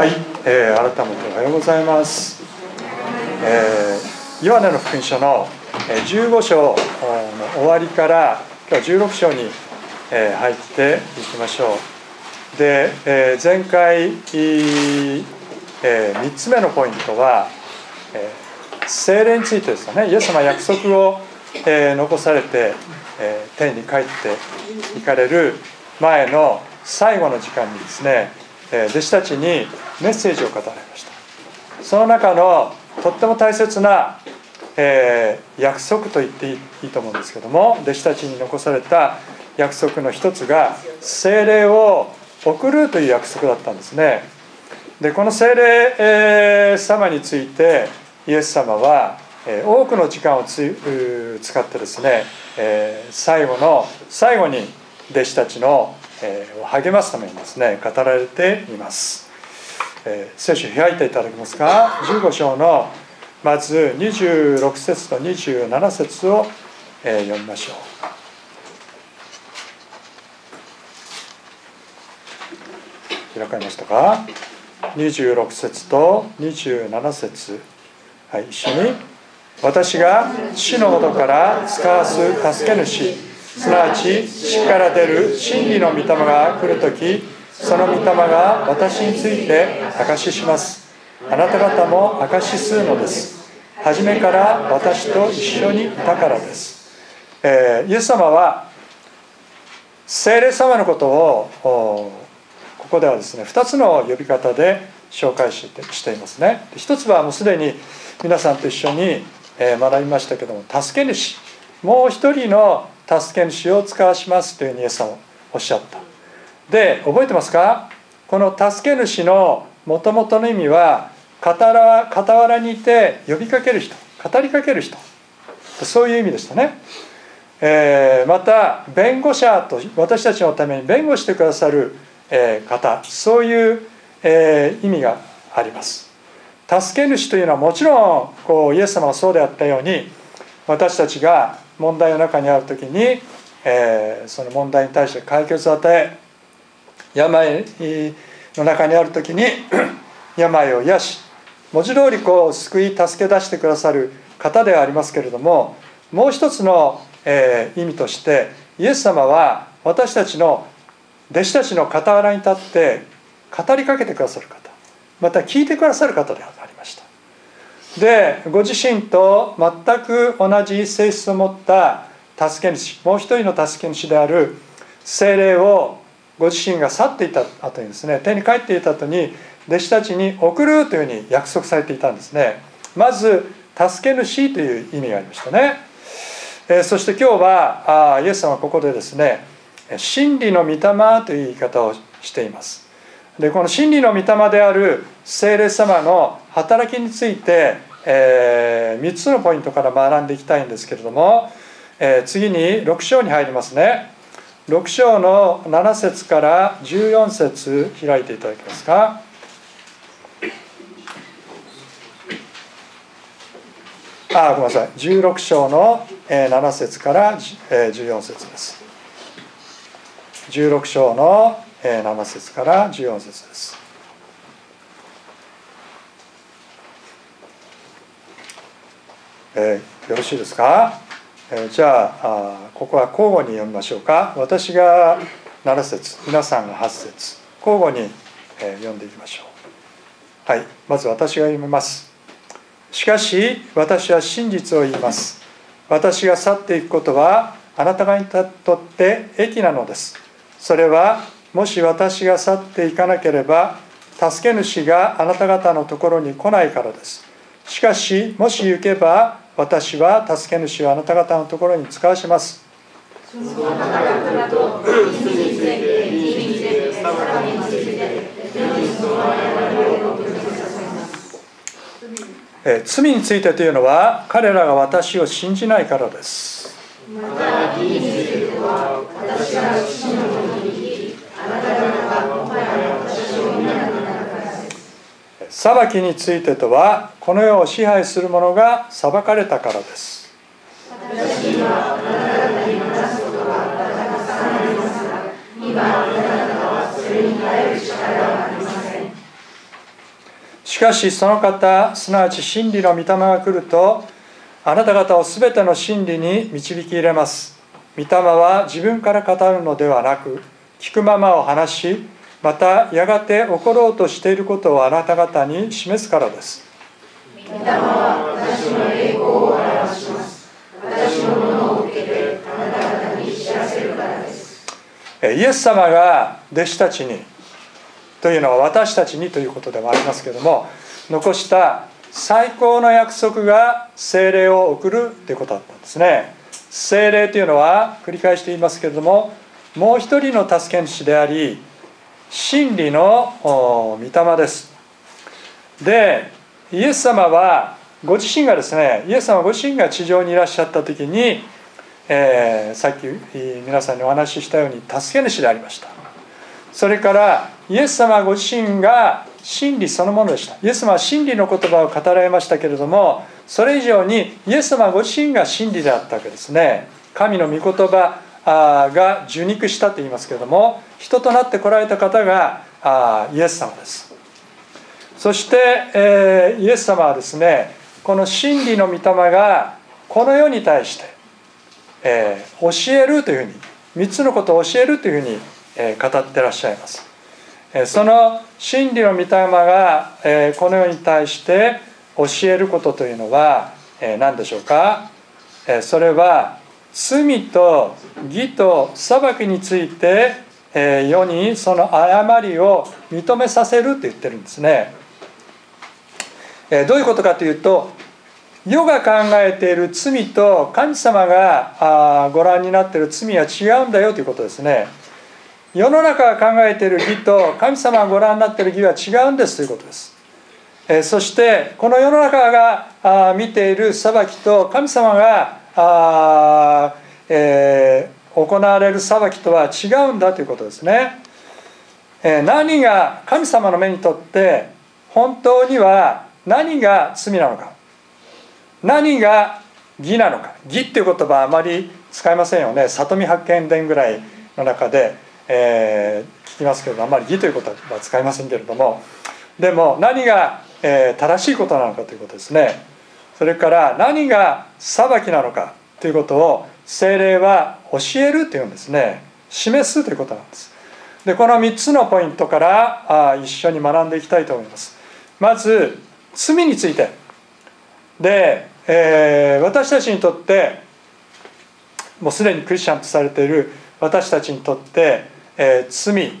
はい、えー、改めておはようございます。えー、ヨハネの福音書の15章の終わりから今日は16章に入っていきましょう。で、えー、前回、えー、3つ目のポイントは、えー、精霊についてですかねイエス様約束を、えー、残されて、えー、天に帰っていかれる前の最後の時間にですね弟子たちにメッセージを語られました。その中のとっても大切な、えー、約束と言っていいと思うんですけども弟子たちに残された約束の一つが精霊を送るという約束だったんですね。でこの精霊、えー、様についてイエス様は、えー、多くの時間を使ってですね、えー、最後の最後に弟子たちのえー、励ますためにですね語られています、えー、聖書開いていただけますか？15章のまず26節と27節を、えー、読みましょう。開かれましたか？26節と27節。はい一緒に。私が死の元から使わす助け主。すなわち死から出る真理の御霊が来るときその御霊が私について証しします。あなた方も証しするのです。初めから私と一緒にいたからです、えー、イエス様は聖霊様のことをここではですね2つの呼び方で紹介してしていますね。一つはもうすでに皆さんと一緒に学びましたけども助け主。もう一人の助け主を使わしますというイエス様おっしゃった。で覚えてますか？この助け主のもともとの意味は傍らにいて呼びかける人語りかける人。そういう意味でしたね、えー、また弁護者と私たちのために弁護してくださる、え方そういう、え意味があります。助け主というのはもちろんこうイエス様はそうであったように私たちが問題の中にある時に、えー、その問題に対して解決を与え病の中にある時に 病を癒し文字通りこう救い助け出してくださる方ではありますけれどももう一つの、えー、意味としてイエス様は私たちの弟子たちの傍らに立って語りかけてくださる方また聞いてくださる方でありましたでご自身と全く同じ性質を持った助け主もう一人の助け主である精霊をご自身が去っていた後にですね手に帰っていた後に弟子たちに送るというふうに約束されていたんですね。まず助け主という意味がありましたね、えそして今日はあイエス様はここでですね真理の御霊という言い方をしています。でこの真理の御霊である聖霊様の働きについて、えー、3つのポイントから学んでいきたいんですけれども、えー、次に6章に入りますね。6章の7節から14節開いていただけますか。あごめんなさい。16章の7節から14節です。16章の7節から14節です。えー、よろしいですか、えー、じゃああここは交互に読みましょうか。私が7節皆さんが8節。交互に、えー、読んでいきましょう。はいまず私が読みます。しかし私は真実を言います。私が去っていくことはあなた方にとって益なのです。それはもし私が去っていかなければ助け主があなた方のところに来ないからですしかしもし行けば私は助け主をあなた方のところに使わしますえ罪についてというのは彼らが私を信じないからです。ま裁きについてとはこの世を支配する者が裁かれたからです。私はあなた方に話すことがありますが今あなた方はそれに耐える力はありませんかしその方すなわち真理の御霊が来るとあなた方を全ての真理に導き入れます。御霊は自分から語るのではなく聞くままを話しまたやがて起ころうとしていることをあなた方に示すからです。御霊は私の栄光を表します。私のものを受けてあなた方に知らせるからです。イエス様が弟子たちにというのは私たちにということでもありますけれども残した最高の約束が精霊を送るということだったんですね。精霊というのは繰り返して言いますけれどももう一人の助け主であり真理の御霊です。でイエス様はご自身がですねイエス様ご自身が地上にいらっしゃった時に、えー、さっき皆さんにお話ししたように助け主でありました。それからイエス様ご自身が真理そのものでした。イエス様は真理の言葉を語られましたけれどもそれ以上にイエス様ご自身が真理であったわけですね。神の御言葉が受肉したと言いますけれども人となって来られた方がイエス様です。そして、えイエス様はですねこの真理の御霊がこの世に対して、教えるというふうに3つのことを教えるというふうに、え語ってらっしゃいます。その真理の御霊がこの世に対して教えることというのは何でしょうか？それは罪と義と裁きについてえ世にその誤りを認めさせるって言ってるんですねえどういうことかというと世が考えている罪と神様があご覧になっている罪は違うんだよということですね世の中が考えている義と神様がご覧になっている義は違うんですということです。えそしてこの世の中があ見ている裁きと神様があ、えー、行われる裁きとは違うんだということですね。え何が神様の目にとって本当には何が罪なのか。何が義なのか。義っていう言葉あまり使いませんよね。里見八犬伝ぐらいの中でえー、聞きますけれどあまり義ということは使いませんけれども。でも何が、えー、正しいことなのかということですね。それから何が裁きなのかということを精霊は教えるというんですね。示すということなんです。でこの3つのポイントからあ一緒に学んでいきたいと思います。まず罪について。で、えー、私たちにとってもうすでにクリスチャンとされている私たちにとってえー、罪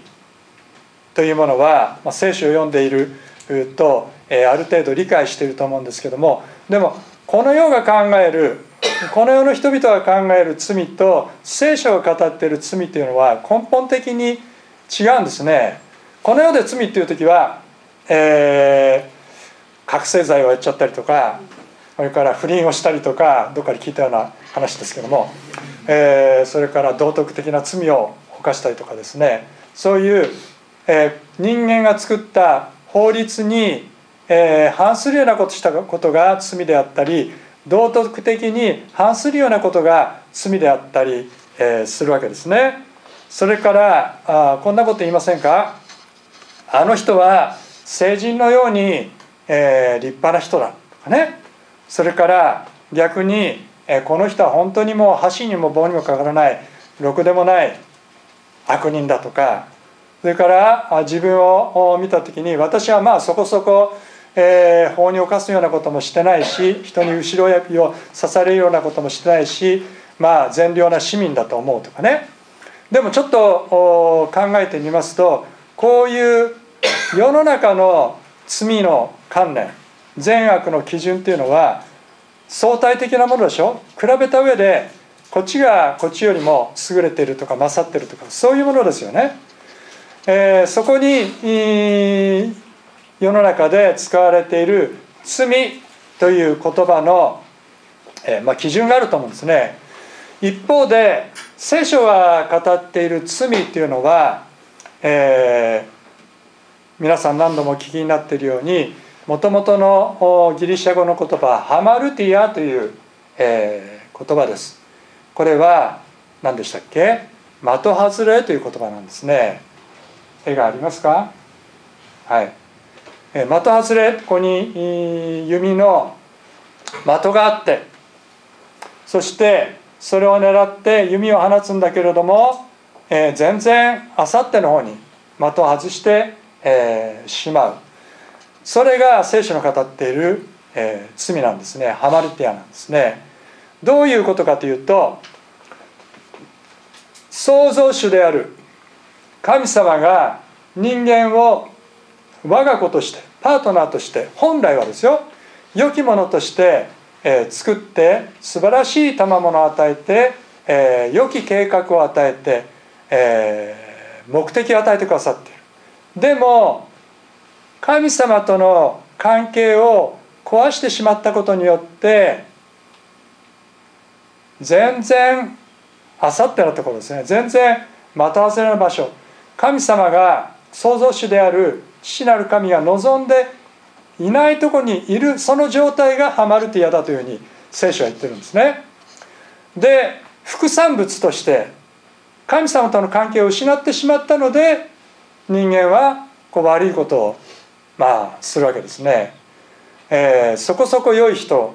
というものは、まあ、聖書を読んでいると、え、ある程度理解していると思うんですけどもでもこの世が考えるこの世の人々が考える罪と聖書が語っている罪というのは根本的に違うんですね。この世で罪っていう時は、えー、覚醒剤をやっちゃったりとかそれから不倫をしたりとかどっかで聞いたような話ですけども、えー、それから道徳的な罪を犯したりとかですねそういう、えー、人間が作った法律に、えー、反するようなことしたことが罪であったり道徳的に反するようなことが罪であったり、えー、するわけですね。それからあこんなこと言いませんか？あの人は成人のように、えー、立派な人だとかね。それから逆に、えー、この人は本当にもう箸にも棒にもかからないろくでもない悪人だとか。それから自分を見た時に私はまあそこそこ、えー、法に犯すようなこともしてないし人に後ろ指を刺されるようなこともしてないしまあ善良な市民だと思うとかねでもちょっと考えてみますとこういう世の中の罪の観念善悪の基準っていうのは相対的なものでしょ？比べた上でこっちがこっちよりも優れているとか勝ってるとかそういうものですよね。えー、そこに世の中で使われている罪という言葉の、えー、まあ、基準があると思うんですね。一方で聖書が語っている罪っていうのは、えー、皆さん何度もお聞きになっているようにもともとのギリシャ語の言葉ハマルティアという、えー、言葉です。これは何でしたっけ？的外れという言葉なんですね絵がありますか？はい的外れここに弓の的があってそしてそれを狙って弓を放つんだけれども、え、全然あさっての方に的を外して、えー、しまう。それが聖書の語っている、え、罪なんですね。ハマルティアなんですね。どういうことかというと創造主である神様が人間を我が子としてパートナーとして本来はですよ良きものとして、えー、作って素晴らしい賜物を与えて、えー、良き計画を与えて、えー、目的を与えてくださっている。でも神様との関係を壊してしまったことによって全然あさってのところですね。全然的外れの場所。神様が創造主である父なる神が望んでいないところにいるその状態がハマルティアだというふうに聖書は言ってるんですね。で副産物として神様との関係を失ってしまったので人間はこう悪いことをまあするわけですね。えー、そこそこ良い人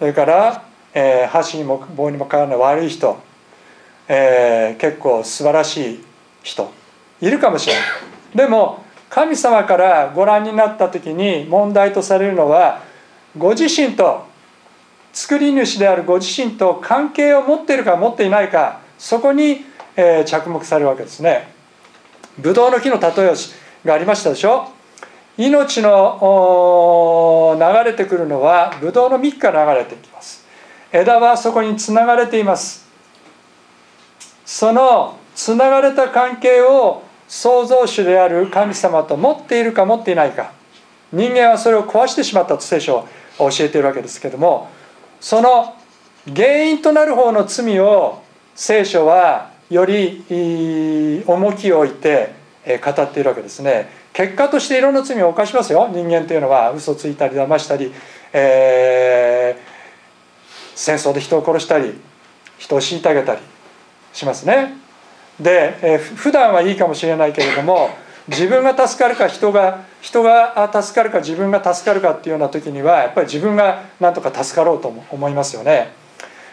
それから、えー、箸にも棒にもかわらない悪い人、えー、結構素晴らしい人いるかもしれない。でも神様からご覧になった時に問題とされるのはご自身と作り主であるご自身と関係を持っているか持っていないかそこに、え着目されるわけですね。ブドウの木の例えがありましたでしょ命の流れてくるのはブドウの幹から流れてきます枝はそこにつながれていますそのつながれた関係を創造主である神様と持っているか持っていないか。人間はそれを壊してしまったと聖書は教えているわけですけどもその原因となる方の罪を聖書はより重きを置いて語っているわけですね。結果としていろんな罪を犯しますよ。人間というのは嘘ついたり騙したり、えー、戦争で人を殺したり人を虐げたりしますね。で、えー、普段はいいかもしれないけれども自分が助かるか人が人が助かるか自分が助かるかっていうような時にはやっぱり自分が何とか助かろうと思いますよね。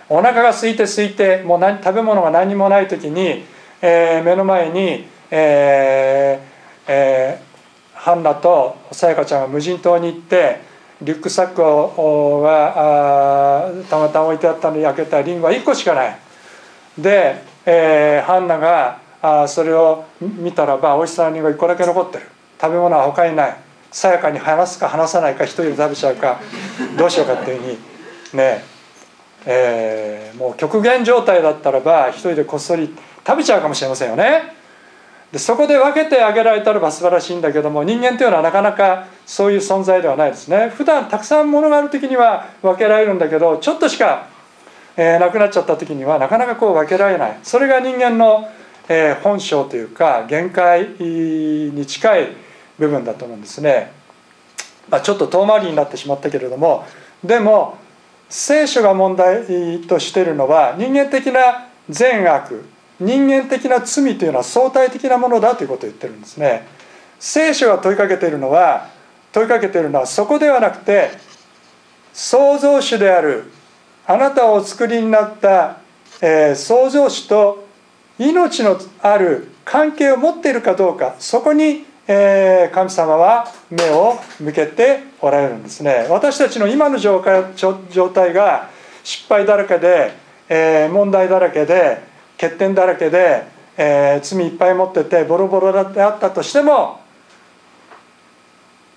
お腹が空いて空いてもう何食べ物が何もない時に、えー、目の前に、えーえー、ハンナとさやかちゃんが無人島に行ってリュックサックをがたまたま置いてあったのに開けたリンゴは1個しかない。でえー、ハンナがあそれを見たらばおいしさのリンゴ1個だけ残ってる食べ物は他にないさやかに話すか話さないか一人で食べちゃうかどうしようかっていうふうにねえー、もう極限状態だったらば一人でこっそり食べちゃうかもしれませんよね。でそこで分けてあげられたらば素晴らしいんだけども人間というのはなかなかそういう存在ではないですね。普段たくさんものがある時には分けられるんだけどちょっとしかえー、亡くなっちゃった時にはなかなかこう分けられない。それが人間の、えー、本性というか限界に近い部分だと思うんですね、まあ、ちょっと遠回りになってしまったけれどもでも聖書が問題としてるのは人間的な善悪人間的な罪というのは相対的なものだということを言ってるんですね。聖書が問いかけているのは問いかけているのはそこではなくて創造主であるあなたをお作りになった、えー、創造主と命のある関係を持っているかどうかそこに、えー、神様は目を向けておられるんですね。私たちの今の状態が失敗だらけで、えー、問題だらけで欠点だらけで、えー、罪いっぱい持っててボロボロであったとしても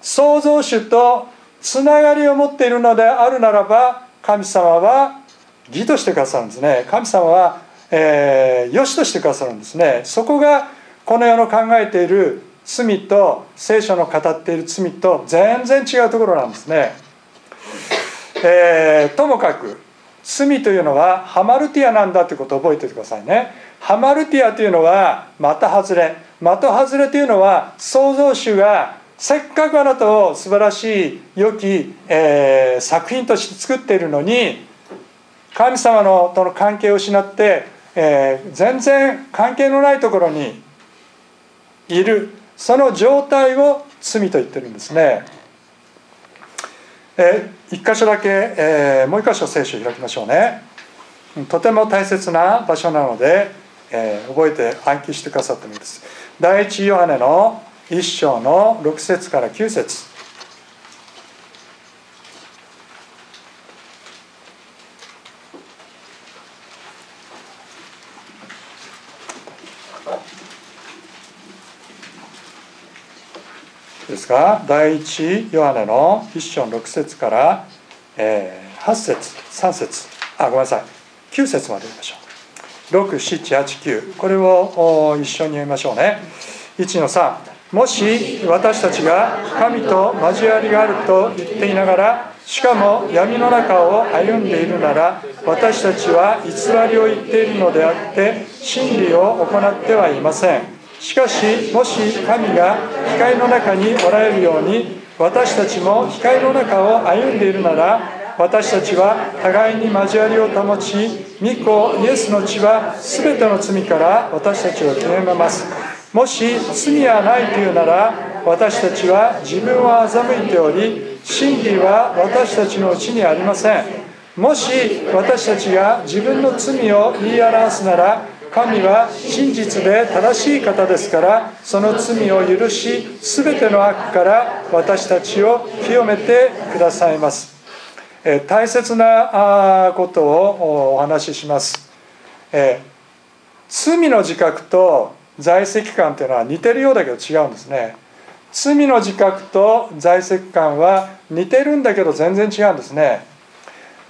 創造主とつながりを持っているのであるならば神様は義としてくださるんですね。神様は、えー、良しとしてくださるんですね。そこがこの世の考えている罪と聖書の語っている罪と全然違うところなんですね、えー、ともかく罪というのはハマルティアなんだということを覚えておいてくださいね。ハマルティアというのは的外れ。的外れというのは創造主がせっかくあなたを素晴らしい良き、えー、作品として作っているのに神様のとの関係を失って、えー、全然関係のないところにいるその状態を罪と言ってるんですね。え一箇所だけ、えー、もう一箇所聖書を開きましょうね。とても大切な場所なので、えー、覚えて暗記してくださってもいいです。第一ヨハネの一章の6節から9節。ですか？第一ヨハネの一章6節から、えー、8節3節。あごめんなさい。9節まで読みましょう。6789これを一緒に読みましょうね。1の3もし私たちが神と交わりがあると言っていながらしかも闇の中を歩んでいるなら私たちは偽りを言っているのであって真理を行ってはいません。しかしもし神が光の中におられるように私たちも光の中を歩んでいるなら私たちは互いに交わりを保ち御子イエスの血は全ての罪から私たちを清めます。もし罪はないというなら私たちは自分を欺いており真理は私たちのうちにありません。もし私たちが自分の罪を言い表すなら神は真実で正しい方ですからその罪を許し全ての悪から私たちを清めてくださいます。大切なことをお話しします。罪の自覚と在籍感というのは似てるようだけど違うんですね。罪の自覚と在籍感は似てるんだけど全然違うんですね。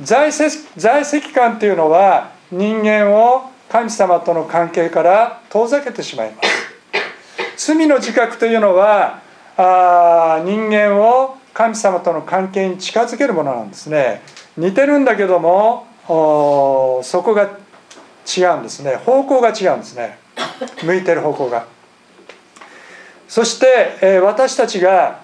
在籍在籍感というのは人間を神様との関係から遠ざけてしまいます。罪の自覚というのはあ人間を神様との関係に近づけるものなんですね。似てるんだけどもそこが違うんですね。方向が違うんですね。向いてる方向が。そして、え私たちが、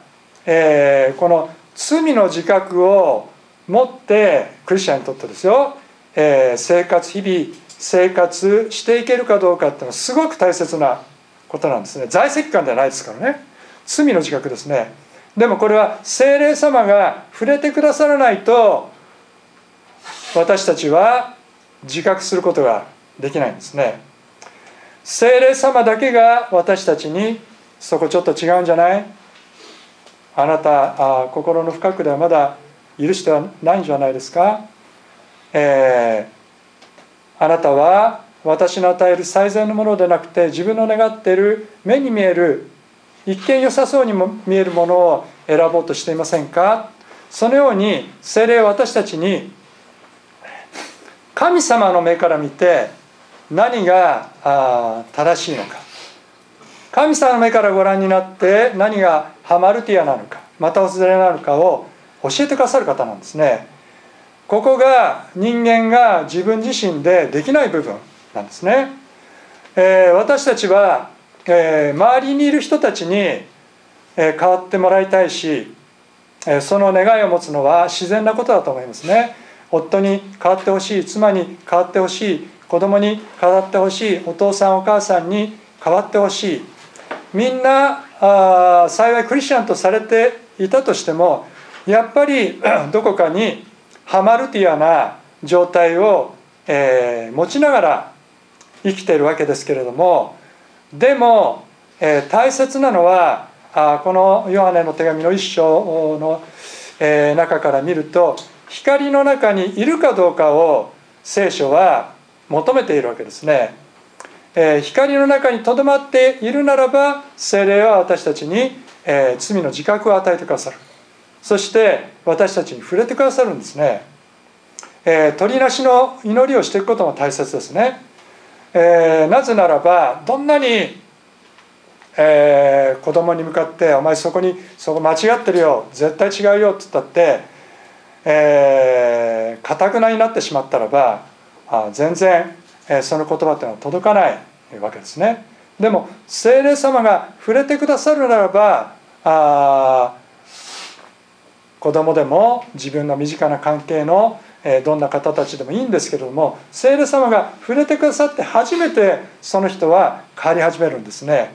えこの罪の自覚を持ってクリスチャンにとってですよ、え生活日々生活していけるかどうかっていうのはすごく大切なことなんですね。在籍感ではないですからね。罪の自覚ですね。でもこれは精霊様が触れてくださらないと私たちは自覚することができないんですね。精霊様だけが私たちにそこちょっと違うんじゃない？あなたあ心の深くではまだ許してはないんじゃないですか、えーあなたは私の与える最善のものでなくて自分の願っている目に見える一見良さそうにも見えるものを選ぼうとしていませんか？そのように精霊は私たちに神様の目から見て何が正しいのか神様の目からご覧になって何がハマルティアなのかまたおずれなのかを教えてくださる方なんですね。ここが人間が自分自身でできない部分なんですね。えー、私たちは、えー、周りにいる人たちに、えー、変わってもらいたいし、えその願いを持つのは自然なことだと思いますね。夫に変わってほしい妻に変わってほしい子供に変わってほしいお父さんお母さんに変わってほしい。みんなあ幸いクリスチャンとされていたとしてもやっぱり どこかにハマルティアな状態を、えー、持ちながら生きているわけですけれどもでも、えー、大切なのはあこのヨハネの手紙の一章の、えー、中から見ると光の中にいるかどうかを聖書は求めているわけですね。えー、光の中にとどまっているならば精霊は私たちに、えー、罪の自覚を与えてくださる。そして私たちに触れてくださるんですね、えー、鳥なしの祈りをしていくことも大切ですね、えー、なぜならばどんなに、えー、子供に向かって「お前そこにそこ間違ってるよ絶対違うよ」って言ったってかたくなになってしまったらば全然、その言葉っていうのは届かないわけですねでも精霊様が触れてくださるならばあ子供でも自分の身近な関係のどんな方たちでもいいんですけれども聖霊様が触れてくださって初めてその人は変わり始めるんですね。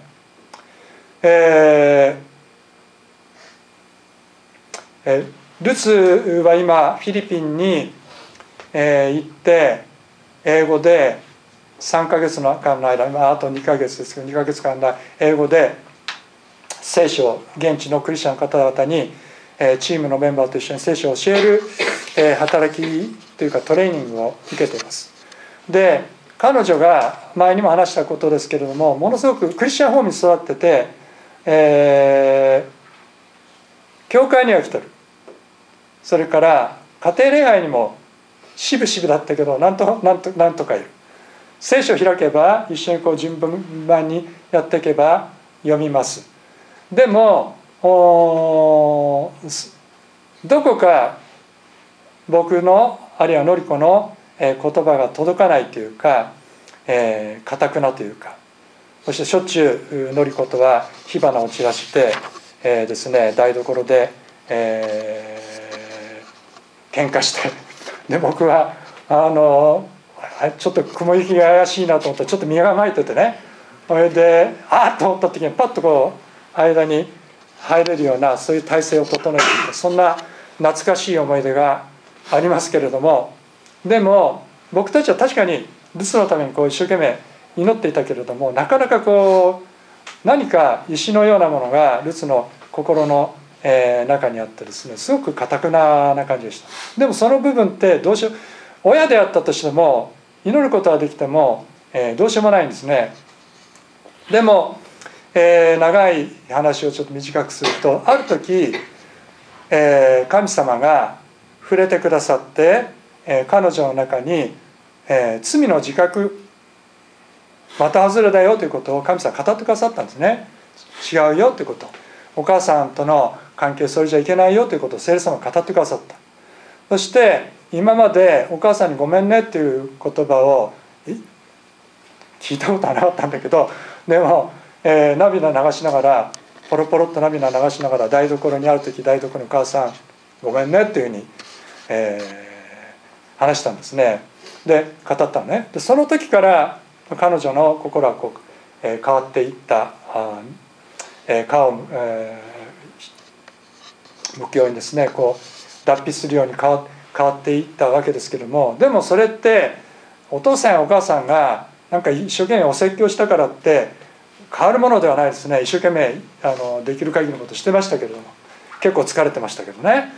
えーえルツは今フィリピンに、えー、行って英語で3ヶ月の間の間、まあ、あと2ヶ月ですけど2ヶ月間の英語で聖書を現地のクリスチャンの方々に、チームのメンバーと一緒に聖書を教える、働きというかトレーニングを受けています。で彼女が前にも話したことですけれどもものすごくクリスチャンホームに育ってて、えー、教会には来てる。それから家庭礼拝にもしぶしぶだったけどなんとなんとなんとかいる聖書を開けば一緒にこう順番にやっていけば読みます。でもどこか僕のあるいはのりこの言葉が届かないというかかたくなというか。そしてしょっちゅうのりことは火花を散らして、えー、ですね台所で、えー、喧嘩してで僕はあのちょっと雲行きが怪しいなと思ってちょっと身構えててね。それであっと思った時にパッとこう間に入れるようなそういう体制を整えていてそんな懐かしい思い出がありますけれども。でも僕たちは確かに留守のためにこう一生懸命祈っていたけれどもなかなかこう何か石のようなものが留守の心のえー中にあってですね。すごくかたくなな感じでした。でもその部分ってどうしよう。親であったとしても祈ることはできても、えー、どうしようもないんですね。でも、えー、長い話をちょっと短くするとある時、えー、神様が触れてくださって、え、彼女の中に、え、罪の自覚また外れだよということを神様語ってくださったんですね。違うよということ。お母さんとの関係それじゃいけないよということを聖霊様が語ってくださった。そして今までお母さんに「ごめんね」っていう言葉を聞いたことはなかったんだけどでも、えー、涙流しながらポロポロっと涙流しながら台所にある時台所に「お母さんごめんね」っていうふうに、えー、話したんですね。で語ったのね。でその時から彼女の心はこう、えー、変わっていった。あ、えー、顔を、えー、向くようにですね。こう脱皮するように変わ変わっていったわけですけども。でもそれってお父さんやお母さんがなんか一生懸命お説教したからって変わるものではないですね。一生懸命あのできる限りのことしてましたけれども。結構疲れてましたけどね。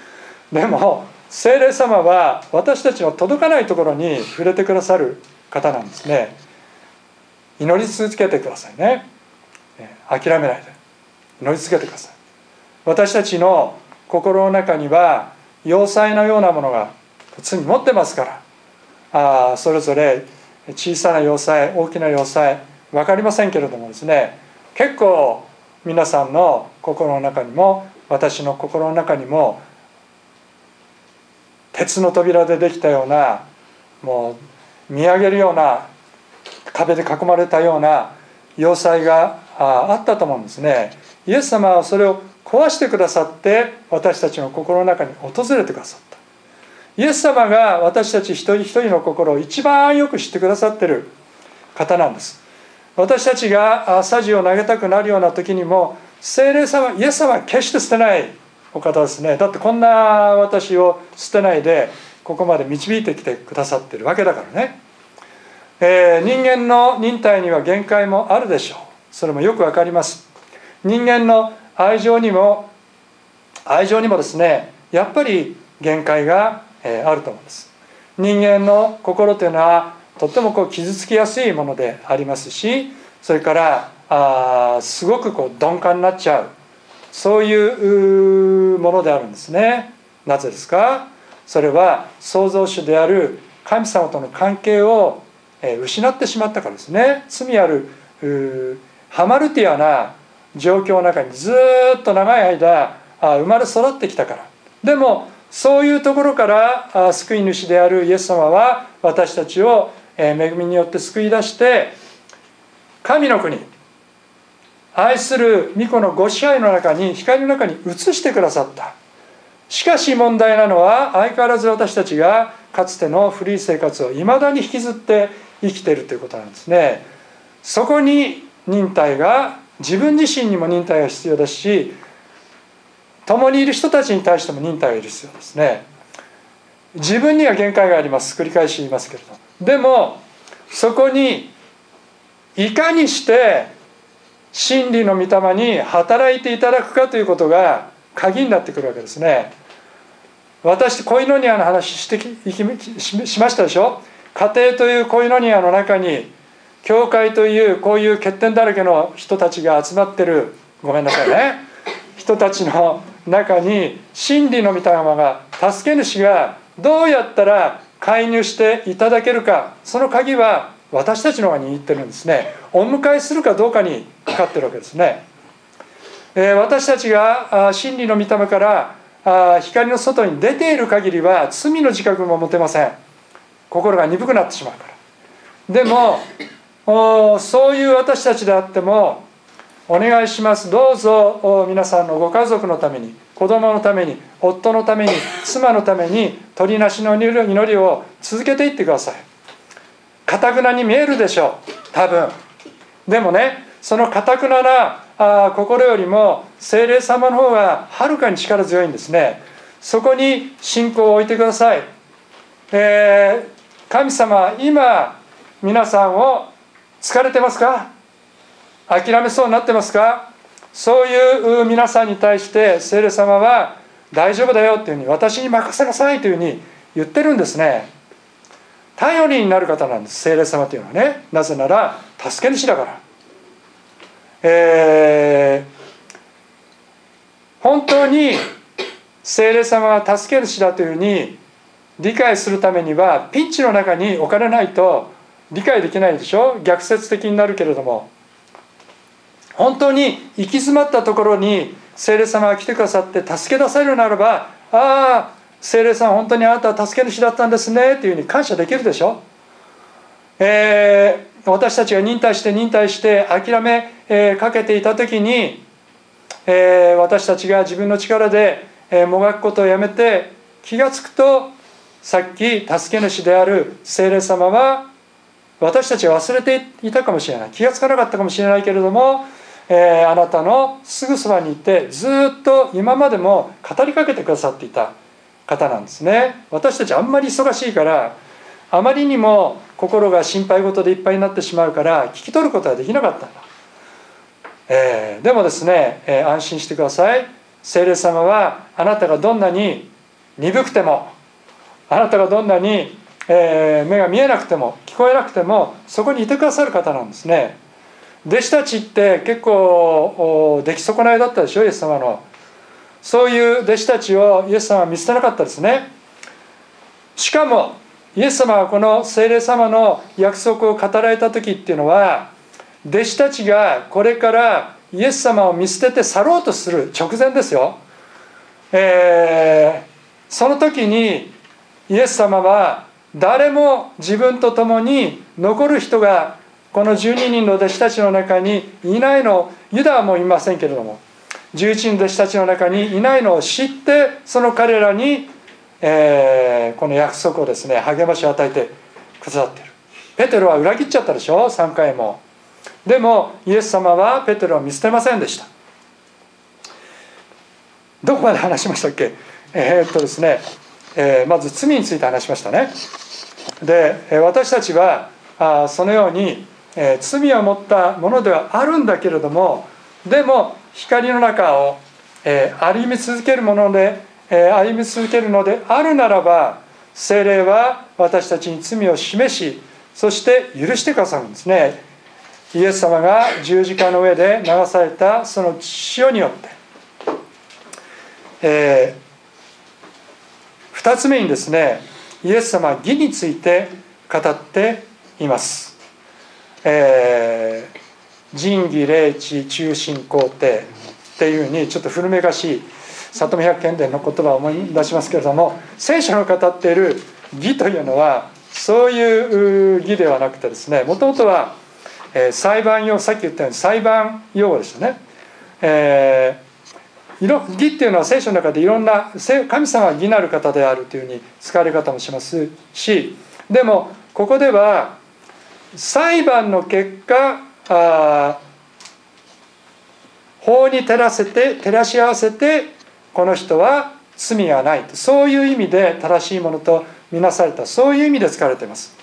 でも精霊様は私たちの届かないところに触れてくださる方なんですね。祈り続けてくださいね諦めないで。祈り続けてください。私たちの心の中には要塞のようなものが常に持ってますからあそれぞれ小さな要塞大きな要塞分かりませんけれどもですね結構皆さんの心の中にも私の心の中にも鉄の扉でできたようなもう見上げるような壁で囲まれたような要塞があったと思うんですね。イエス様はそれを壊してくださって私たちの心の中に訪れてくださった。イエス様が私たち一人一人の心を一番よく知ってくださってる方なんです。私たちがさじを投げたくなるような時にも精霊様イエス様は決して捨てないお方ですね。だってこんな私を捨てないでここまで導いてきてくださってるわけだからね、えー、人間の忍耐には限界もあるでしょう。それもよくわかります。人間の愛情にも愛情にもですねやっぱり限界があると思うんです。人間の心というのはとってもこう傷つきやすいものでありますしそれからあすごくこう鈍感になっちゃう。そういうものであるんですね。なぜですか？それは創造主である神様との関係を失ってしまったからですね。罪あるハマルティアな状況の中にずっと長い間生まれ育ってきたから。でもそういうところから救い主であるイエス様は私たちを恵みによって救い出して神の国愛する御子のご支配の中に光の中に移してくださった。しかし問題なのは相変わらず私たちがかつての古い生活をいまだに引きずって生きているということなんですね。そこに忍耐が自分自身にも忍耐が必要だし共にいる人たちに対しても忍耐が必要ですね。自分には限界があります。繰り返し言いますけれどでもそこにいかにして真理の御霊に働いていただくかということが鍵になってくるわけですね。私コイノニアの話してきしましたでしょ？家庭というコイノニアの中に教会というこういう欠点だらけの人たちが集まってる。ごめんなさいね。人たちの中に真理の御霊が助け主がどうやったら介入していただけるか。その鍵は私たちの方が握ってるんですね。お迎えするかどうかにかかってるわけですね、えー、私たちが真理の御霊からあ光の外に出ている限りは罪の自覚も持てません。心が鈍くなってしまうから。でもそういう私たちであってもお願いします。どうぞ皆さんのご家族のために子供のために夫のために妻のために鳥なしの祈りを続けていってください。かたくなに見えるでしょう。多分。でもねそのかたくななあ心よりも精霊様の方がはるかに力強いんですね。そこに信仰を置いてください、えー、神様今皆さんを疲れてますか？諦めそうになってますか？そういう皆さんに対して聖霊様は大丈夫だよっていうふうに私に任せなさいというふうに言ってるんですね。頼りになる方なんです聖霊様というのはね。なぜなら助け主だから。えー、本当に聖霊様が助け主だというふうに理解するためにはピンチの中に置かれないと理解できないでしょ？逆説的になるけれども。本当に行き詰まったところに聖霊様が来てくださって助け出されるならばああ聖霊さん本当にあなたは助け主だったんですね。っていうふうに感謝できるでしょ、えー、私たちが忍耐して忍耐して諦め、えー、かけていた時に、えー、私たちが自分の力で、えもがくことをやめて気が付くとさっき助け主である聖霊様は私たちは忘れていたかもしれない。気が付かなかったかもしれないけれども、えー、あなたのすぐそばにいてずっと今までも語りかけてくださっていた方なんですね。私たちあんまり忙しいからあまりにも心が心配事でいっぱいになってしまうから聞き取ることはできなかったんだ、えー、でもですね、えー、安心してください。聖霊様はあなたがどんなに鈍くてもあなたがどんなにえー、目が見えなくても聞こえなくてもそこにいてくださる方なんですね。弟子たちって結構出来損ないだったでしょイエス様の。そういう弟子たちをイエス様は見捨てなかったですね。しかもイエス様はこの聖霊様の約束を語られた時っていうのは弟子たちがこれからイエス様を見捨てて去ろうとする直前ですよ、えー、その時にイエス様は誰も自分と共に残る人がこの12人の弟子たちの中にいないのユダはもういませんけれども11人の弟子たちの中にいないのを知ってその彼らに、えー、この約束をですね励ましを与えてくださっている。ペテロは裏切っちゃったでしょ？3回も。でもイエス様はペテロを見捨てませんでした。どこまで話しましたっけ？えー、っとですね、えー、まず罪について話しましたね。で私たちはあそのようにえ罪を持ったものではあるんだけれどもでも光の中をえ歩み続けるものでえ歩み続けるのであるならば精霊は私たちに罪を示しそして許してくださるんですね。イエス様が十字架の上で流されたその塩によって、え、2つ目にですねイエス様は義について語っています。えー、仁義礼智忠信皇帝っていうふうにちょっと古めかしい里見百軒伝の言葉を思い出しますけれども聖書の語っている義というのはそういう義ではなくてですねもともとは、えー、裁判用さっき言ったように裁判用語でしたね。えー義っていうのは聖書の中でいろんな神様は義なる方であるというふうに使われ方もしますしでもここでは裁判の結果あ法に照らせて照らし合わせてこの人は罪がないと。そういう意味で正しいものとみなされた。そういう意味で使われています、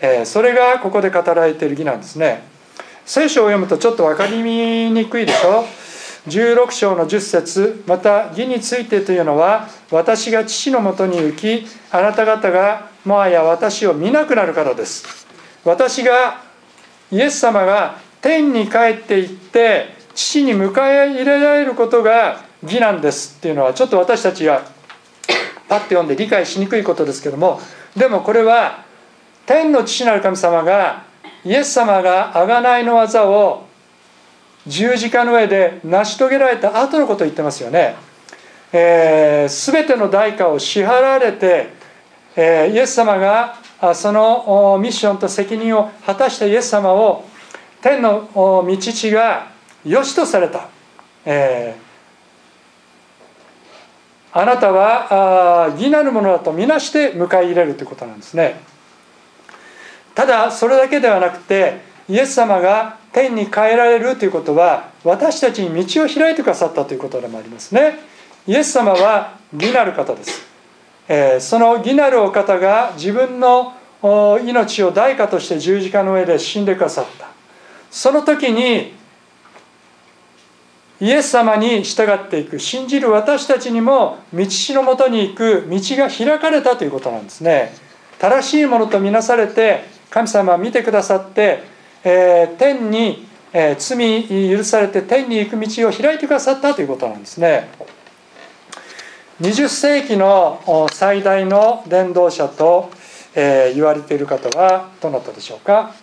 えー、それがここで語られている義なんですね。聖書を読むとちょっと分かりにくいでしょ？16章の10節また義についてというのは私が父のもとに行きあなた方がもはや私を見なくなるからです。私がイエス様が天に帰って行って父に迎え入れられることが義なんですっていうのはちょっと私たちがパッと読んで理解しにくいことですけどもでもこれは天の父なる神様がイエス様が贖いの技を十字架の上で成し遂げられた後のことを言ってますよね。えー、全ての代価を支払われて、えー、イエス様がそのミッションと責任を果たしたイエス様を天の御父が良しとされた、えー、あなたは義なるものだとみなして迎え入れるということなんですねただそれだけではなくてイエス様が天に帰られるということは私たちに道を開いてくださったということでもありますね。イエス様は義なる方です、えー、その義なるお方が自分の命を代価として十字架の上で死んでくださった。その時にイエス様に従っていく信じる私たちにも道しのもとに行く道が開かれたということなんですね。正しいものとみなされて神様は見てくださって、えー、天に、えー、罪許されて天に行く道を開いてくださったということなんですね。20世紀の最大の伝道者と、えー、言われている方はどなたでしょうか？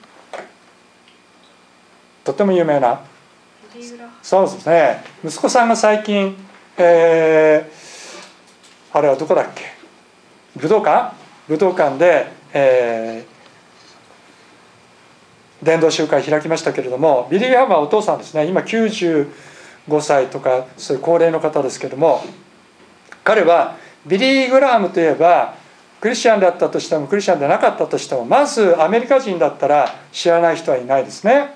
とても有名な。そうですね。息子さんが最近、えー、あれはどこだっけ？武道館？武道館で、えー、伝道集会開きましたけれどもビリー・ハムはお父さんですね。今95歳とかそういう高齢の方ですけども彼はビリー・グラハムといえばクリスチャンだったとしてもクリスチャンでなかったとしてもまずアメリカ人だったら知らない人はいないですね、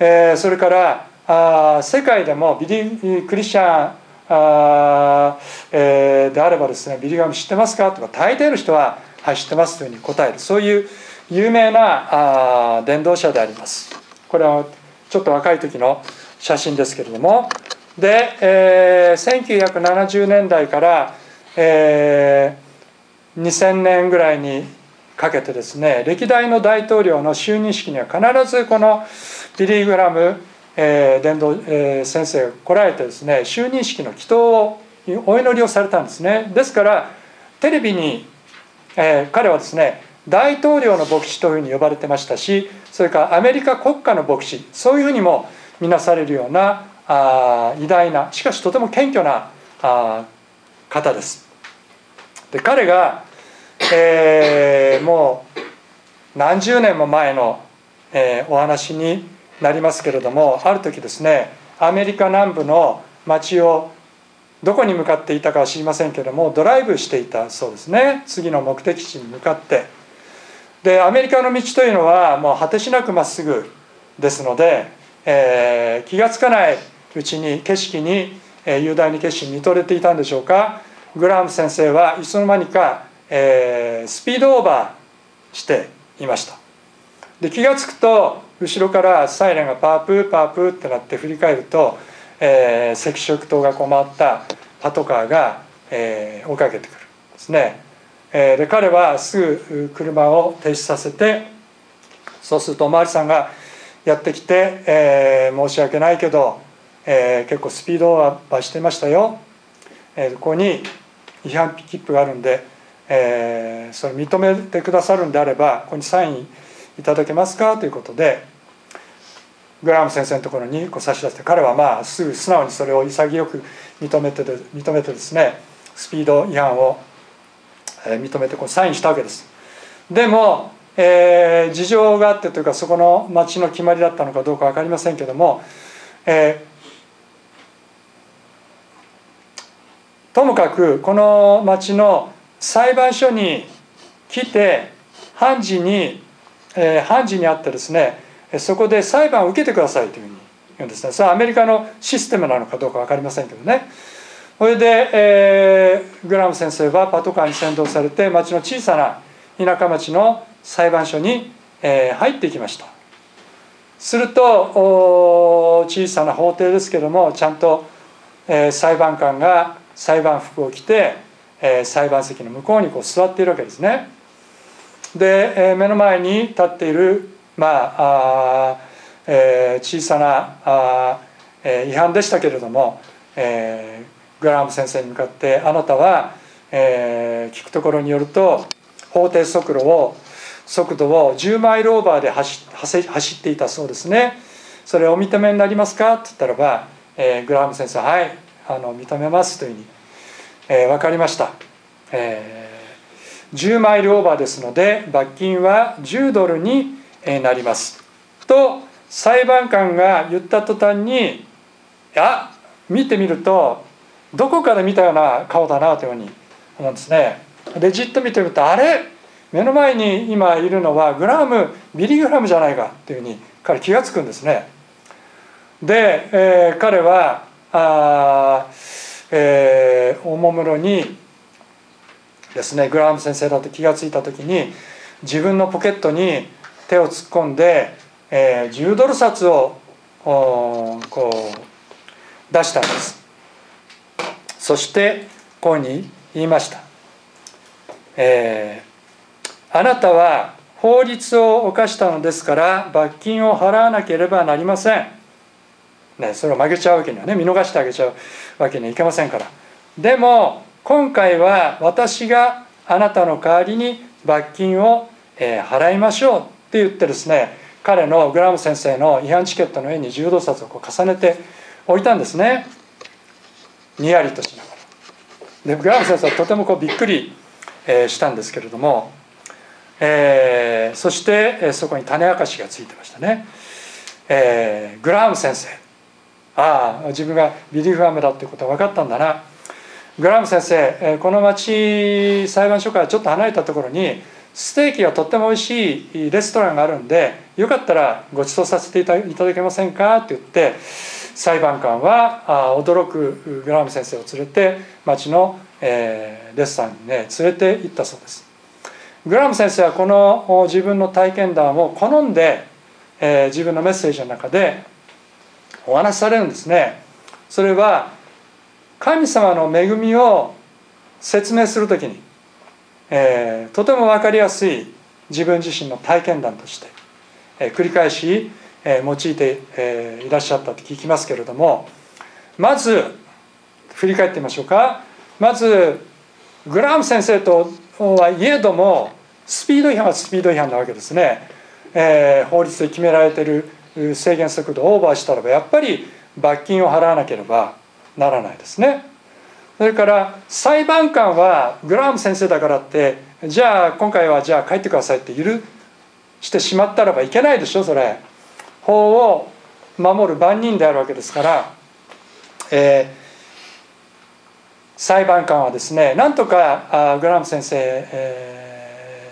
えー、それからあ世界でもビリークリスチャンあ、えー、であればですねビリーガム知ってますか？とか大抵の人は「はい知ってます」というふうに答える。そういう有名なあ伝道者であります。これはちょっと若い時の写真ですけれども。で、えー、1970年代から、えー、2000年ぐらいにかけてですね歴代の大統領の就任式には必ずこのビリー・グラムえー、伝道、えー、先生が来られてですね就任式の祈祷をお祈りをされたんですね。ですからテレビに、えー、彼はですね大統領の牧師というふうに呼ばれてましたしそれからアメリカ国家の牧師そういうふうにも見なされるようなあ偉大なしかしとても謙虚なあ方です。で彼が、えー、もう何十年も前の、えー、お話になりますけれどもある時ですねアメリカ南部の町をどこに向かっていたかは知りませんけれどもドライブしていたそうですね。次の目的地に向かって。でアメリカの道というのはもう果てしなくまっすぐですので、えー、気が付かないうちに景色に、えー、雄大に景色に見とれていたんでしょうか。グラム先生はいつの間にか、えー、スピードオーバーしていました。で気が付くと後ろからサイレンがパープーパープーってなって振り返ると、えー、赤色灯がこう回ったパトカーが、えー、追いかけてくるんですね、えー、で彼はすぐ車を停止させてそうするとお巡りさんがやってきて、えー、申し訳ないけど、えー、結構スピードは出してましたよ、えー、ここに違反切符があるんで、えー、それ認めてくださるんであればここにサインいただけますか？ということでグラム先生のところにこう差し出して彼はまあすぐ素直にそれを潔く認めて認めてですねスピード違反を認めてこうサインしたわけです。でも、えー、事情があってというかそこの町の決まりだったのかどうか分かりませんけども、えー、ともかくこの町の裁判所に来て判事にえー、判事にあってですねそこで裁判を受けてくださいというふうに言うんですね。それはアメリカのシステムなのかどうか分かりませんけどね。それで、えー、グラム先生はパトカーに先導されて町の小さな田舎町の裁判所に、えー、入っていきました。すると小さな法廷ですけどもちゃんと、えー、裁判官が裁判服を着て、えー、裁判席の向こうにこう座っているわけですね。で、えー、目の前に立っているまああ、えー、小さなあ、えー、違反でしたけれども、えー、グラム先生に向かってあなたは、えー、聞くところによると法定速度を速度を10マイルオーバーで走走っていたそうですね。それお認めになりますか？って言ったらば、えー、グラム先生はいあの認めますというふうに、えー、分かりました、えー、10マイルオーバーですので罰金は10ドルになります。と裁判官が言った途端にあ見てみるとどこかで見たような顔だなというふうに思うんですね。でじっと見てるとあれ？目の前に今いるのはグラムビリ・グラムじゃないかというふうに彼気が付くんですね。で、えー、彼はあ、えー、おもむろにですねグラム先生だと気が付いた時に自分のポケットに手を突っ込んで、えー、10ドル札をこう出したんです。そしてこうに言いました、えー、あなたは法律を犯したのですから罰金を払わなければなりません、ね、それを曲げちゃうわけにはね見逃してあげちゃうわけにはいけませんから。でも今回は私があなたの代わりに罰金を払いましょうって言ってですね彼のグラム先生の違反チケットの上に柔道札を重ねて置いたんですね。にやりとしながら。でグラム先生はとてもこうびっくりえしたんですけれども、えー、そしてえそこに種明かしがついてましたね、えー、グラム先生。ああ自分がビリーフアメだっていうことは分かったんだな。グラム先生えこの町裁判所からちょっと離れたところにステーキがとっても美味しいレストランがあるんでよかったらご馳走させていただけませんか？って言って裁判官は驚くグラム先生を連れて町の、えレストランにね連れて行ったそうです。グラム先生はこの自分の体験談を好んで、え自分のメッセージの中でお話しされるんですね。それは神様の恵みを説明する時にえー、とても分かりやすい自分自身の体験談として、え、繰り返し、え、用いて、えー、いらっしゃったと聞きますけれどもまず振り返ってみましょうか。まずグラム先生とはいえどもスピード違反はスピード違反なわけですね、えー、法律で決められてる制限速度をオーバーしたらばやっぱり罰金を払わなければならないですね。それから裁判官はグラーム先生だからってじゃあ今回はじゃあ帰ってくださいって許してしまったらばいけないでしょそれ。法を守る番人であるわけですから、えー、裁判官はですねなんとかあグラム先生、え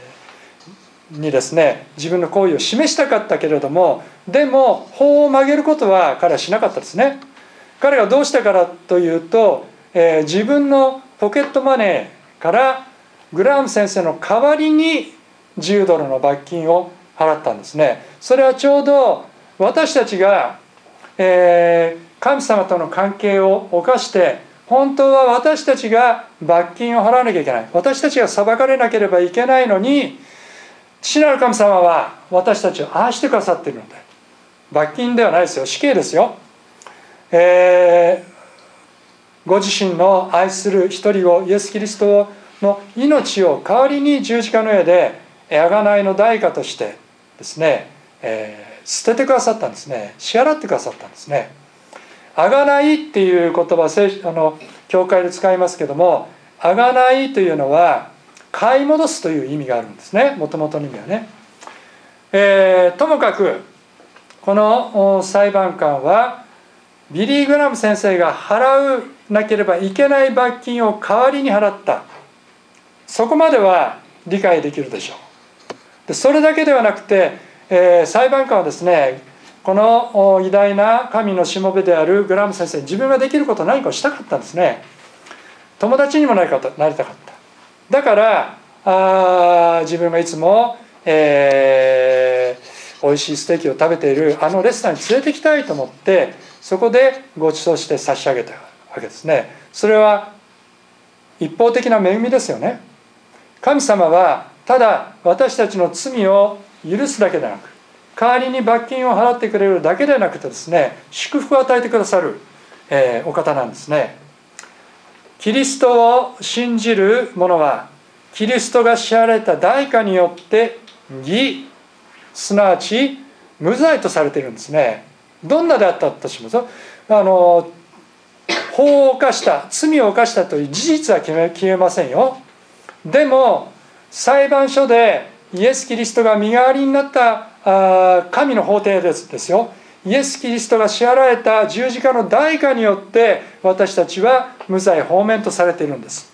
ー、にですね自分の行為を示したかったけれどもでも法を曲げることは彼はしなかったですね。彼はどうしたからというとえー、自分のポケットマネーからグラム先生の代わりに10ドルの罰金を払ったんですね。それはちょうど私たちが、えー、神様との関係を犯して本当は私たちが罰金を払わなきゃいけない。私たちが裁かれなければいけないのに父なる神様は私たちをああしてくださっているので。罰金ではないですよ。死刑ですよ、えー、ご自身の愛する一人をイエス・キリストの命を代わりに十字架の上で贖いの代価としてですね、えー、捨ててくださったんですね支払ってくださったんですね。贖いっていう言葉あの教会で使いますけども贖いというのは買い戻すという意味があるんですねもともとの意味はね。えー、ともかくこの裁判官はビリー・グラム先生が払うなければいけない罰金を代わりに払ったそこまでは理解できるでしょうでそれだけではなくて、えー、裁判官はですねこの偉大な神のしもべであるグラム先生自分ができること何かをしたかったんですね。友達にもなりたかっただからあ自分がいつも、えー、美味しいステーキを食べているあのレストランに連れてきたいと思ってそこでご馳走して差し上げたわけですね。それは一方的な恵みですよね。神様はただ私たちの罪を許すだけでなく代わりに罰金を払ってくれるだけでなくてですね祝福を与えてくださる、えー、お方なんですね。キリストを信じる者はキリストが支払われた代価によって義すなわち無罪とされているんですね。どんなであったとします？あの法を犯した罪を犯したという事実は決め決めませんよ。でも裁判所でイエス・キリストが身代わりになった神の法廷ですですよ。イエス・キリストが支払われた十字架の代価によって私たちは無罪放免とされているんです。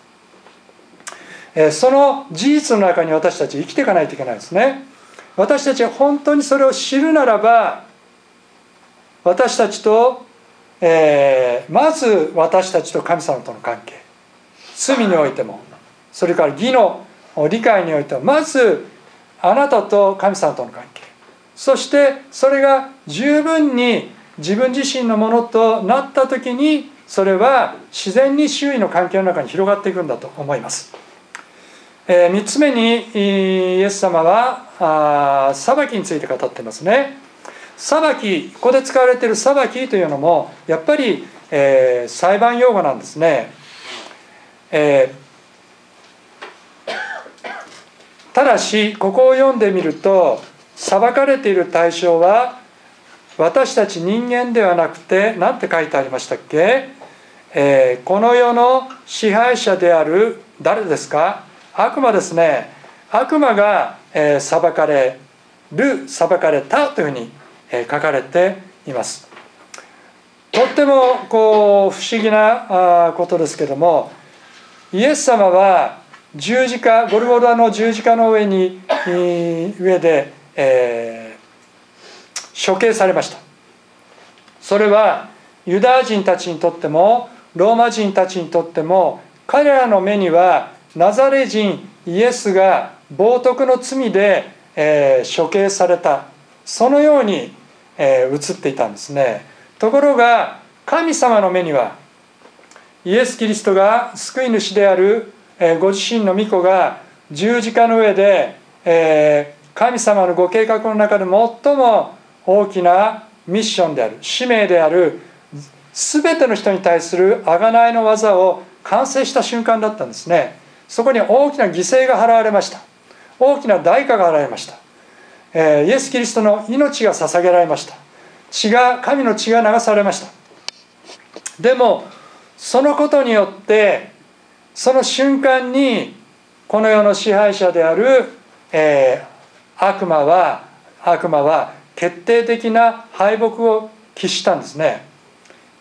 その事実の中に私たち生きていかないといけないですね。私たちは本当にそれを知るならば私たちと、えー、まず私たちと神様との関係罪においてもそれから義の理解においてはまずあなたと神様との関係そしてそれが十分に自分自身のものとなった時にそれは自然に周囲の関係の中に広がっていくんだと思います。えー、3つ目にイエス様は裁きについて語ってますね。裁きここで使われている裁きというのもやっぱり、えー、裁判用語なんですね。えー、ただしここを読んでみると裁かれている対象は私たち人間ではなくて何て書いてありましたっけ、えー、この世の支配者である誰ですか？悪魔ですね。悪魔が、えー、裁かれる裁かれたというふうに、えー、書かれています。とってもこう不思議なことですけどもイエス様は十字架ゴルゴダの十字架の上に上でえー、処刑されました。それはユダヤ人たちにとってもローマ人たちにとっても彼らの目にはナザレ人イエスが冒涜の罪で、えー、処刑された。そのように、えー、映っていたんですね。ところが神様の目にはイエス・キリストが救い主である、え、ご自身の御子が十字架の上で、え、神様のご計画の中で最も大きなミッションである使命である全ての人に対する贖いの技を完成した瞬間だったんですね。そこに大きな犠牲が払われました。大きな代価が払われました、え、イエス・キリストの命が捧げられました。血が神の血が流されました。でもそのことによってその瞬間にこの世の支配者である、え悪魔は悪魔は決定的な敗北を喫したんですね。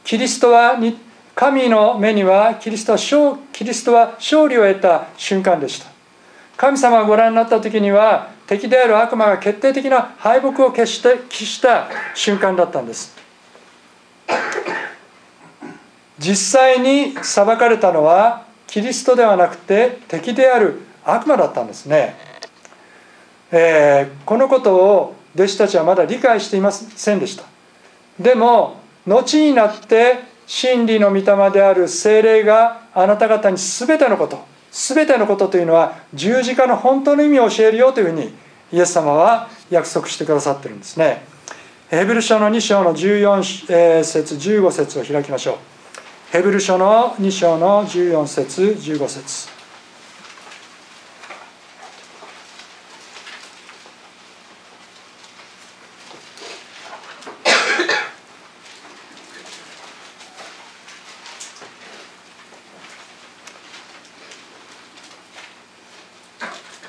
キリストはに神の目にはキリストは勝キリストは勝利を得た瞬間でした。神様がご覧になった時には敵である悪魔が決定的な敗北を決して喫した瞬間だったんです。実際に裁かれたのはキリストではなくて敵である悪魔だったんですね。えー、このことを弟子たちはまだ理解していませんでした。でも後になって真理の御霊である精霊があなた方に全てのこと全てのことというのは十字架の本当の意味を教えるよというふうにイエス様は約束してくださってるんですね。ヘブル書の2章の14節15節を開きましょう。ヘブル書の2章の14節15節。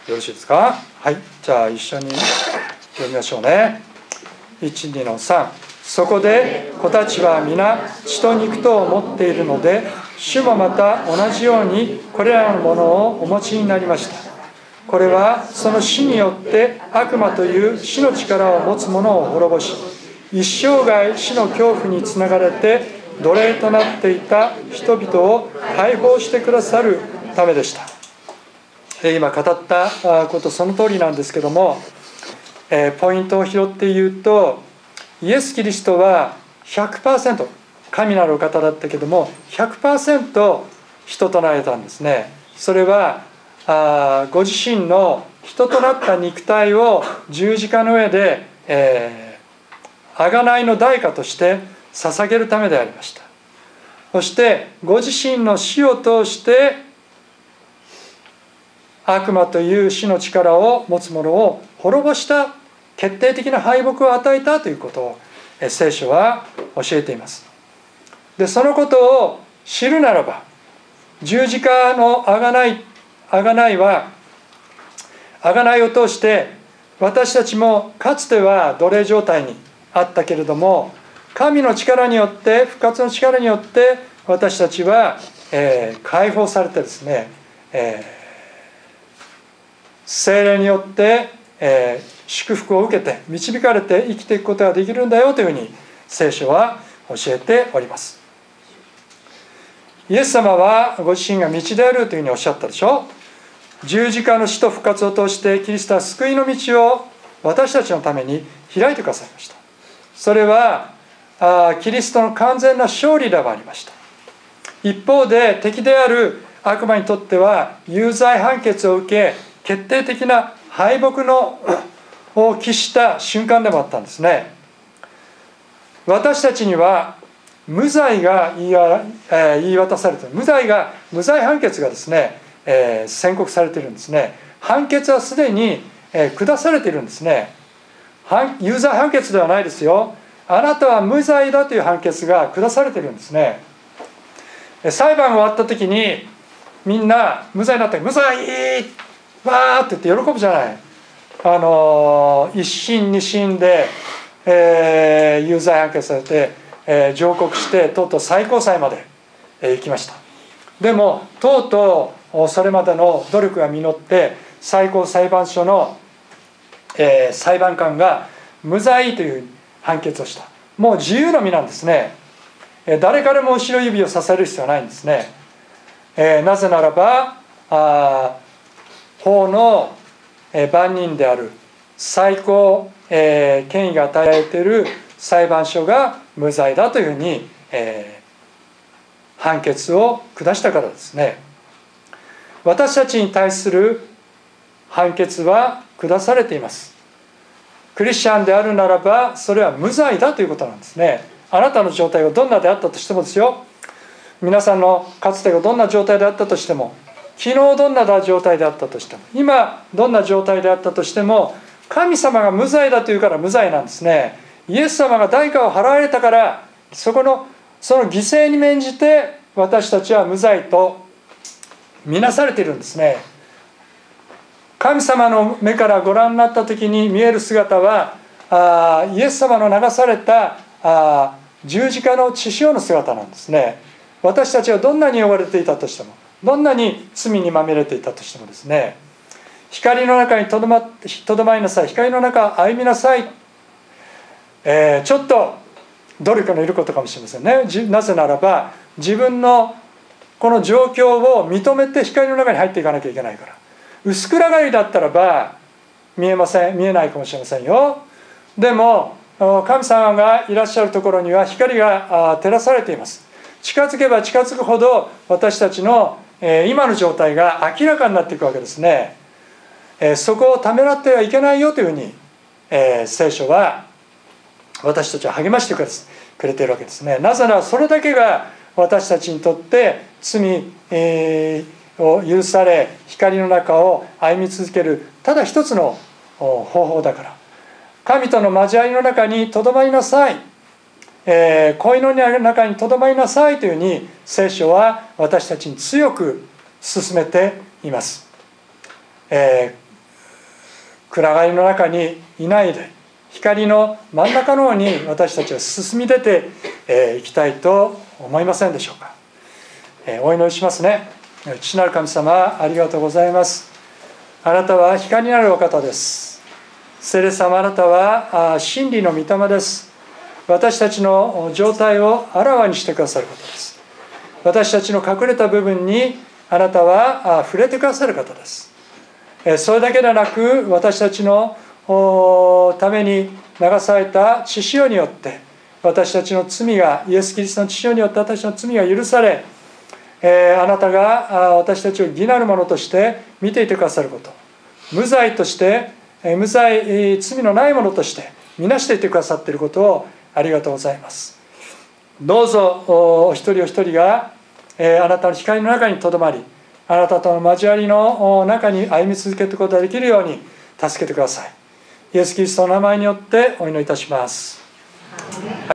よろしいですか？はい。じゃあ一緒に読みましょうね。12の3そこで子たちは皆血と肉とを持っているので主もまた同じようにこれらのものをお持ちになりました。これはその死によって悪魔という死の力を持つ者を滅ぼし一生涯死の恐怖につながれて奴隷となっていた人々を解放してくださるためでした。今語ったことその通りなんですけどもポイントを拾って言うとイエス・キリストは100%神なるお方だったけども100%人となれたんですね。それはあご自身の人となった肉体を十字架の上で、えー、贖いの代価として捧げるためでありました。そしてご自身の死を通して悪魔という死の力を持つ者を滅ぼした決定的な敗北を与えたということを聖書は教えています。でそのことを知るならば十字架の贖い贖いは贖いを通して私たちもかつては奴隷状態にあったけれども神の力によって復活の力によって私たちは、えー、解放されてですね、えー、精霊によって、えー、祝福を受けて導かれて生きていくことができるんだよというふうに聖書は教えております。イエス様はご自身が道であるというふうにおっしゃったでしょ。十字架の死と復活を通してキリストは救いの道を私たちのために開いてくださいました。それはあキリストの完全な勝利ではありました。一方で敵である悪魔にとっては有罪判決を受け決定的な敗北のを期した瞬間でもあったんですね。私たちには無罪が言い,、え言い渡されて無罪が無罪判決がですね、えー、宣告されているんですね。判決はすでに、えー、下されているんですね。有罪判決ではないですよ。あなたは無罪だという判決が下されているんですね。裁判が終わった時にみんな無罪になって無罪わーって言って喜ぶじゃない。あの一審二審で、えー、有罪判決されて、えー、上告してとうとう最高裁まで、えー、行きました。でもとうとうそれまでの努力が実って最高裁判所の、えー、裁判官が無罪という判決をした。もう自由の身なんですね。誰からも後ろ指をさせる必要はないんですね、えー、なぜならばあ法の万人である最高、えー、権威が与えられている裁判所が無罪だというふうに、えー、判決を下したからですね。私たちに対する判決は下されています。クリスチャンであるならばそれは無罪だということなんですね。あなたの状態がどんなであったとしてもですよ。皆さんのかつてがどんな状態であったとしても昨日どんな状態であったとしても今どんな状態であったとしても神様が無罪だというから無罪なんですね。イエス様が代価を払われたからそこのその犠牲に免じて私たちは無罪と見なされているんですね。神様の目からご覧になった時に見える姿はあイエス様の流されたあ十字架の血潮の姿なんですね。私たちはどんなに追われていたとしてもどんなに罪にまみれていたとしてもですね光の中にとどまとどまりなさい光の中歩みなさい、えー、ちょっと努力のいることかもしれませんね。なぜならば自分のこの状況を認めて光の中に入っていかなきゃいけないから。薄暗がりだったらば見えません見えないかもしれませんよ。でも神様がいらっしゃるところには光が照らされています。近づけば近づくほど私たちのえ今の状態が明らかになっていくわけですね、えそこをためらってはいけないよというふうに、え聖書は私たちは励ましてくれているわけですね。なぜならそれだけが私たちにとって罪、を許され光の中を歩み続けるただ一つの方法だから。神との交わりの中にとどまりなさい。えー、恋の中にとどまりなさいというふうに聖書は私たちに強く進めています、えー、暗がりの中にいないで光の真ん中の方に私たちは進み出てい、えー、きたいと思いませんでしょうか、えー、お祈りしますね。父なる神様ありがとうございます。あなたは光なるお方です。聖霊様あなたは真理の御霊です。私たちの状態をあらわにしてくださることです。私たちの隠れた部分にあなたは触れてくださる方です。それだけでなく私たちのために流された血潮によって私たちの罪がイエス・キリストの血潮によって私の罪が許されあなたが私たちを義なるものとして見ていてくださること。無罪として無罪罪のないものとして見なしていてくださっていることをありがとうございます。どうぞお一人お一人がえあなたの光の中にとどまりあなたとの交わりの中に歩み続けることができるように助けてください。イエス・キリストの名前によってお祈りいたします。